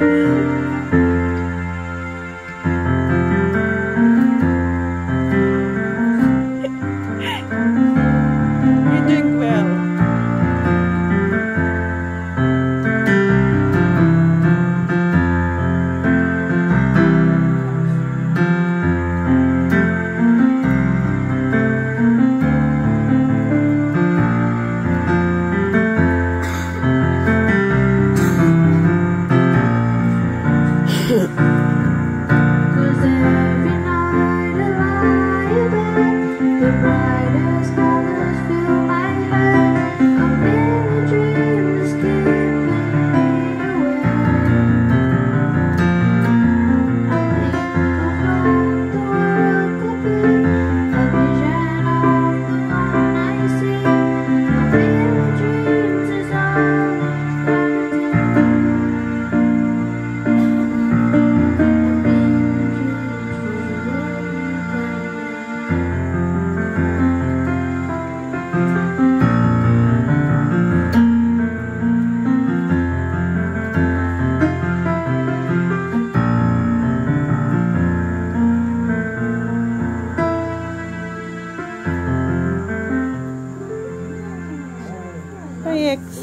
嗯。Vai é que